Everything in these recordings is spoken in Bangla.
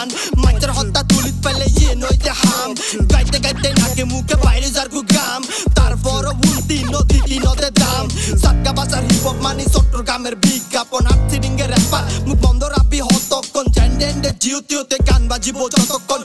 গান মাইচার হত্যা তুলিত পেলে ইয়ে নইতে হাম। গাইতে গাইতে নাকে মুখে বাইরে যার গ্রাম। তারপর উল্টি নদী কি নদে দাম। সাতকা বাজার হিপ হপ মানি চট্টগ্রামের বিজ্ঞাপন। আর সিডিং এর মুখ বন্ধ রাবি হতক্ষণ। জ্যান্ডেন্ডে জিও তিওতে গান বাজিব যতক্ষণ।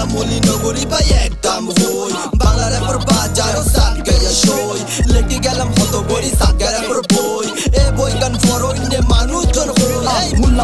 দি মুলা মুলি নগরী ভাই একদম হই বাংলা র্যাপার বাজার সাত গয়া সই লেগে গেলাম হত গরি সাত গয়া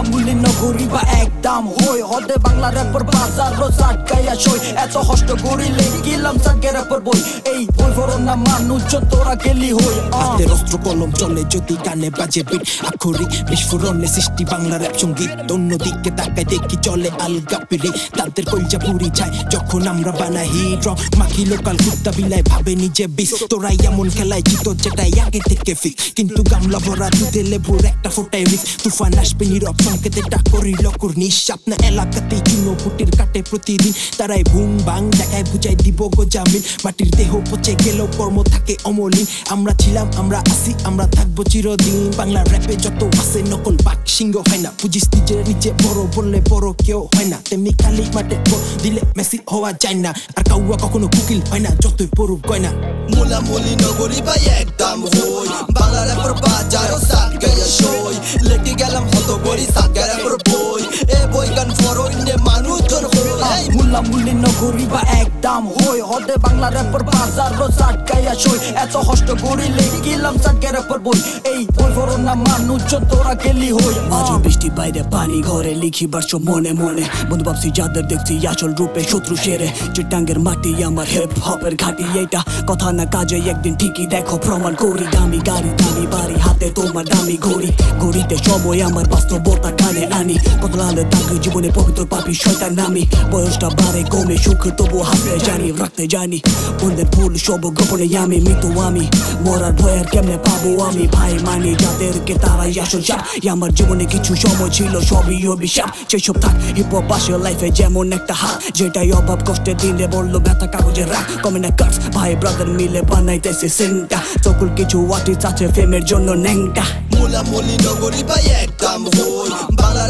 মুলা নগরী বা একদম হই হদে বাংলা র্যাপার বাজার রোজাট গায়া সই। এত হষ্ট করি লেগিলাম সাগে র্যাপার বই? এই বই ফরন না মানুষজন তোরা গেলি হই। হাতের অস্ত্র কলম চলে যদি গানে বাজে বিট আক্ষরিক বিস্ফোরণে সৃষ্টি বাংলা র্যাপ সংগীত অন্যদিকে তাকায় দেখি চলে আলগা পিড়ি। তাদের কলজা পুরি যায় যখন আমরা বানাই হিট মাখি লোকাল কুত্তা বিলাই ভাবে নিজে বিষ তোরাই এমন খেলায় জিত যেটাই আগে থেকে ফিক্স কিন্তু গামলা ভরা দুধে লেবুর একটা ফোটাই রিক্স তুফান আসবে নীরব সংকেতে ডাকরি লকুর নিঃস আপনার এলাকাতেই চুনো ফুটির কাটে প্রতিদিন। তারাই ভুং বাং দেখায় বুঝাই দিব গো জামিন। মাটির দেহ পচে গেলেও কর্ম থাকে অমলিন। আমরা ছিলাম, আমরা আসি আমরা থাকব চিরদিন। বাংলা র্যাপে যত আছে নকল বাক সিংহ হয় না। বুঝিস নিজে নিজে বড় বললে বড় কেউ হয় না। তেমনি খালি মাঠে গোল দিলে মেসি হওয়া যায় না। আর কাউয়া কখনো কুকিল হয় না, যতই পড়ুক গয়না মুলা মুলি নগরী ভাই একদম হই। বাংলা র্যাপার বাজার সাত গয়া সই। লেগে গেলাম হত গরি গয়া বই। এ বই গান ফরইনে মানুষজন হই মুল্লা মুল্লি নগরী বা একদম হই, হদে বাংলা র্যাপার বাজার রোজাট গায়া সই। এত হষ্ট করি লেগিলাম সাগে র্যাপার বই। এই বই ফরন না মানুষজন তোরা গেলি হই। মাঝে বৃষ্টি বাইরে, পানি ঘরে লিখি বার্ষ মনে মনে। বন্ধু ভাবছি, যাদের দেখছি, আসল রূপে শত্রু সেরে। চিটাঙ্গের মাটি আমার হেপ হপের ঘাটি এটা কথা না কাজে, একদিন ঠিকই দেখো, প্রমাণ করি। দামি গাড়ি, দামি বাড়ি, হাতে তোমার দামি ঘড়ি। ঘড়িতে সময় আমার বাস্তবতা কানে আনি। কত লালে দাগ জীবনে পবিত্র পাপি শয়তান নামি। বয়সটা বাড়ে, কমে সুখ তবু হাতে জানি রাখতে জানি বন্ধের ভুল সব গোপনে আমি মৃত্যু আমি মরার ভয়ের কেমনে পাবো আমি ভাই মানি যাদেরকে তারাই আসল চাপ আমার জীবনে কিছু সময় ছিল সবই অভিশাপ সেসব থাক হিপ হপ লাইফে যেমন একটা হাত যেটাই অভাব কষ্টে দিলে বলল ব্যথা কাগজে রাখ কমে না কাটস ভাই ব্রাদার মিলে বানাইতেছে সিনটা সকল কিছু ওয়াটিস আছে ফেমের জন্য ন্যাংটা মুলা মুলি নগরী ভাই একদম হই বাংলা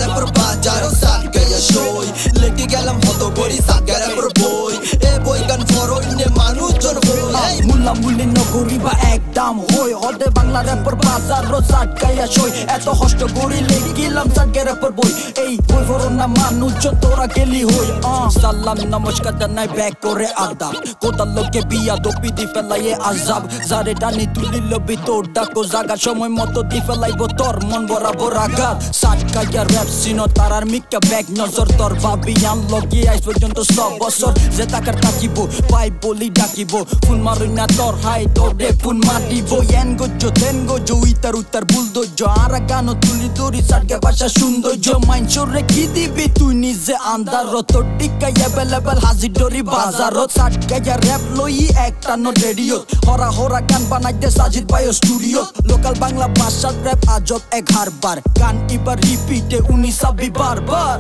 একদম হই, হদে বাংলা র্যাপার বাজার রোজাট গায়া সই। এত কষ্ট করি লেগিলাম সাগে র্যাপার বই। এই বই ফরন না মানুষজন তোরা গেলি হই। সালাম, নমস্কার জানাই ব্যাক করে আদাব। কোদাল লোকে বিয়া দপি দি ফেলাইয়ে আজাব। যারে টানি তুলিল ভিতর ডাকো জাগা সময় মতো দি ফেলাইব তোর মন বরাবর আঘাত। সাত কাইয়া র্যাপ সিনো তারার মিকা ব্যাগ নজর তোর। ভাবি আন লগি আইস পর্যন্ত সব বছর। যে তাকার তাকিব পাই বলি ডাকিব। ফুল মারুই না তোর, হাই তোর রে ফুল মাটিব এন গজ্জো তেন গজ্জো উইতার উইতার বুলদোজ্জ আর গানো তুলি দড়ি সাটকে ভাষা সৌন্দর্য মাইনসর রে কি দিবি তুই নিজে আন্দার তোর টিকা অ্যাভেলেবল হাজির ডরি বাজারত সাটকাইয়া র্যাপ লই একটা নো রেডিও, হরা হরা গান বানাইতে সাজিদ পায় স্টুডিও, লোকাল বাংলা ভাষার র্যাপ আজব এক হারবার, গান এবার রিপিটে উনি সাবি বারবার।